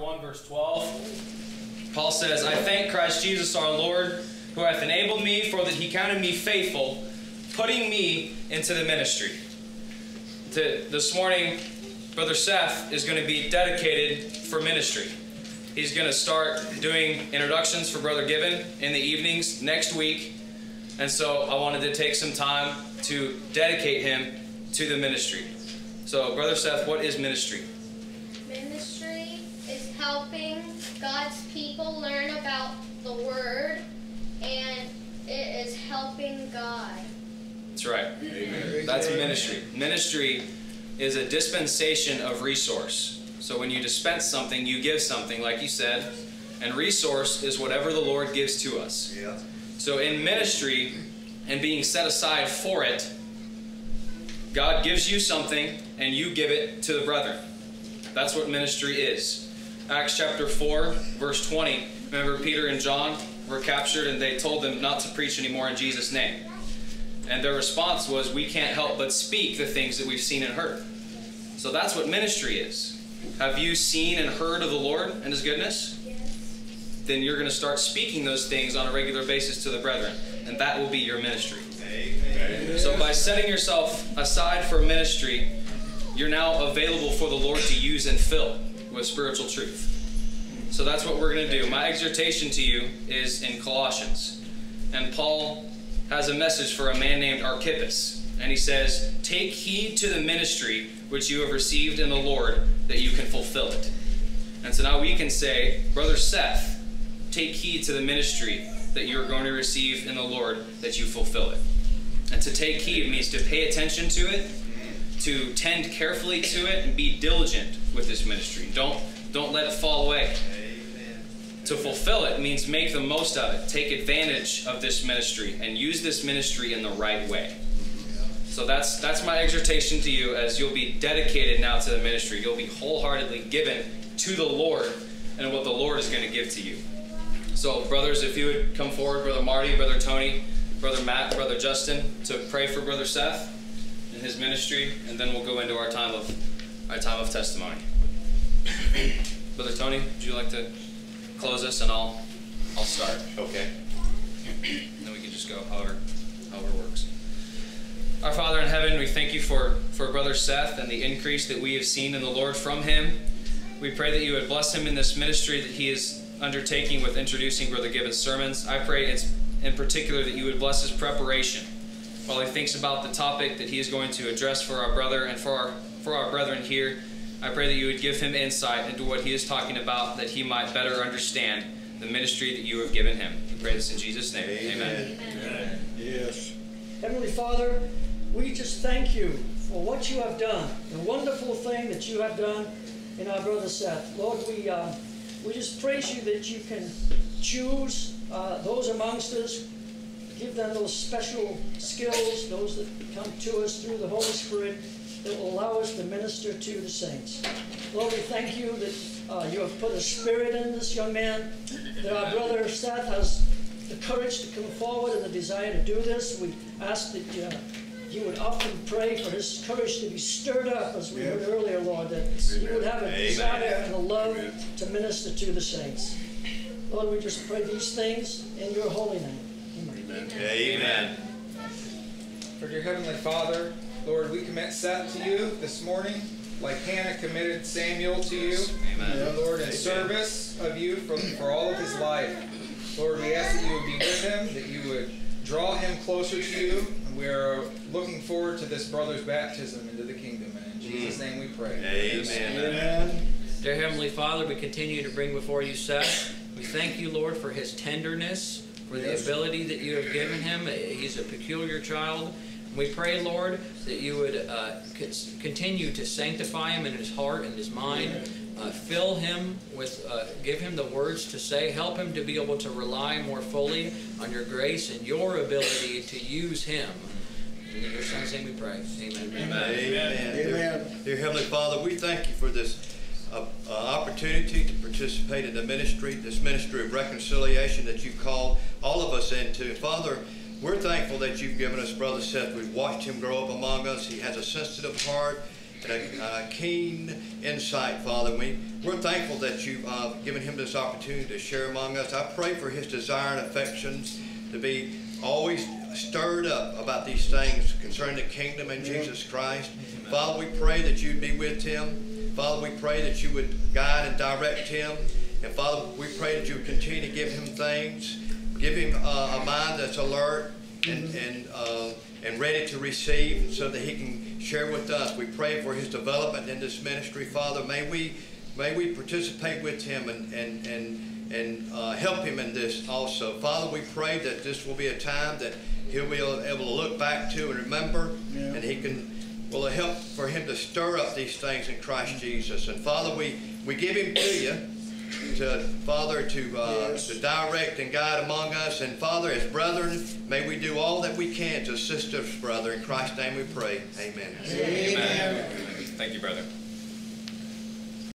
1, verse 12. Paul says, I thank Christ Jesus our Lord, who hath enabled me, for that he counted me faithful, putting me into the ministry. To, this morning, Brother Seth is going to be dedicated for ministry. He's going to start doing introductions for Brother Given in the evenings next week. And so I wanted to take some time to dedicate him to the ministry. So, Brother Seth, what is ministry? Ministry is helping God's people learn about the Word, and it is helping God. That's right. Amen. That's ministry. Ministry is a dispensation of resource. So when you dispense something, you give something, like you said, and resource is whatever the Lord gives to us. Yeah. So in ministry and being set aside for it, God gives you something and you give it to the brethren. That's what ministry is. Acts chapter 4, verse 20. Remember, Peter and John were captured and they told them not to preach anymore in Jesus' name. And their response was, We can't help but speak the things that we've seen and heard. So that's what ministry is. Have you seen and heard of the Lord and His goodness? Yes. Then you're going to start speaking those things on a regular basis to the brethren, and that will be your ministry. Amen. So by setting yourself aside for ministry, you're now available for the Lord to use and fill with spiritual truth. So that's what we're going to do. My exhortation to you is in Colossians. And Paul has a message for a man named Archippus. And he says, Take heed to the ministry which you have received in the Lord, that you can fulfill it. And so now we can say, Brother Seth, take heed to the ministry that you're going to receive in the Lord, that you fulfill it. And to take heed means to pay attention to it, to tend carefully to it, and be diligent with this ministry. Don't, don't let it fall away. Amen. To fulfill it means make the most of it, take advantage of this ministry, and use this ministry in the right way. So that's that's my exhortation to you as you'll be dedicated now to the ministry. You'll be wholeheartedly given to the Lord and what the Lord is going to give to you. So, brothers, if you would come forward, Brother Marty, Brother Tony, Brother Matt, Brother Justin, to pray for Brother Seth his ministry, and then we'll go into our time of our time of testimony. Brother Tony, would you like to close us, and I'll I'll start. Okay. And then we can just go however however works. Our Father in heaven, we thank you for, for Brother Seth and the increase that we have seen in the Lord from him. We pray that you would bless him in this ministry that he is undertaking with introducing Brother Gibbons' sermons. I pray it's in particular that you would bless his preparation while he thinks about the topic that he is going to address for our brother and for our for our brethren here. I pray that you would give him insight into what he is talking about, that he might better understand the ministry that you have given him. We pray this in Jesus' name. Amen. Amen. Yes. Heavenly Father, we just thank you for what you have done, the wonderful thing that you have done in our brother Seth. Lord, we, uh, we just praise you that you can choose uh, those amongst us, give them those special skills, those that come to us through the Holy Spirit that will allow us to minister to the saints. Lord, we thank you that uh, you have put a spirit in this young man, that our brother Seth has the courage to come forward and the desire to do this. We ask that uh, you would often pray for his courage to be stirred up, as we heard earlier, Lord, that he would have a Amen. desire and a love Amen. to minister to the saints. Lord, we just pray these things in your holy name. Amen. Amen. For dear Heavenly Father, Lord, we commit Seth to you this morning, like Hannah committed Samuel to you. Amen. Lord, in service of you for, for all of his life. Lord, we ask that you would be with him, that you would draw him closer to you. And we are looking forward to this brother's baptism into the kingdom. And in mm. Jesus' name we pray. Amen. Dear Heavenly Father, we continue to bring before you Seth. We thank you, Lord, for his tenderness, for the ability that you have given him. He's a peculiar child. We pray, Lord, that you would uh, continue to sanctify him in his heart and his mind. Uh, fill him with, uh, give him the words to say. Help him to be able to rely more fully on your grace and your ability to use him. In your son's name we pray. Amen. Amen. Amen. Dear Heavenly Father, we thank you for this opportunity to participate in the ministry, this ministry of reconciliation that you've called all of us into. Father, we're thankful that you've given us Brother Seth. We've watched him grow up among us. He has a sensitive heart. and a uh, keen insight, Father. We, we're thankful that you've uh, given him this opportunity to share among us. I pray for his desire and affections to be always stirred up about these things concerning the kingdom and Jesus Christ. Father, we pray that you'd be with him. Father, we pray that you would guide and direct him. And Father, we pray that you would continue to give him things, give him uh, a mind that's alert and and uh, and ready to receive, so that he can share with us. We pray for his development in this ministry, Father. May we may we participate with him and and and and uh, help him in this also, Father. We pray that this will be a time that he'll be able to look back to and remember, and he can will help for him to stir up these things in Christ Jesus. And Father, we we give him to you to Father to uh, to direct and guide among us. And Father, as brethren, may we do all that we can to assist us, brother. In Christ's name we pray. Amen. Amen. Thank you, brother.